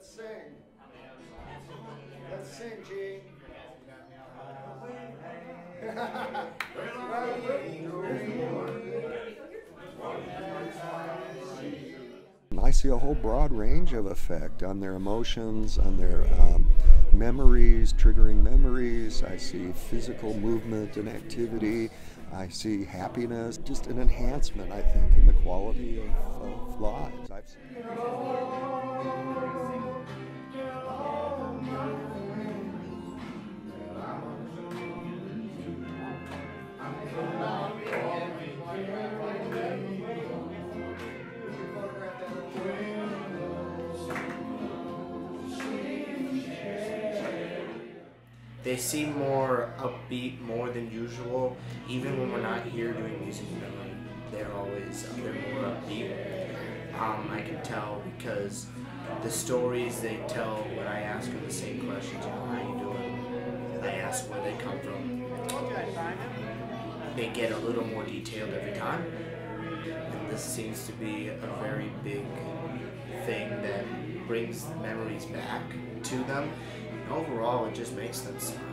Let's sing. Let's sing, Gene. I see a whole broad range of effect on their emotions, on their um, memories, triggering memories. I see physical movement and activity. I see happiness, just an enhancement, I think, in the quality of, of lives. They seem more upbeat, more than usual. Even when we're not here doing music memory, they're always they're more upbeat. Um, I can tell because the stories they tell when I ask them the same questions, you know, how you doing? I ask where they come from. They get a little more detailed every time. And this seems to be a very big thing that brings memories back to them. And overall, it just makes them smile.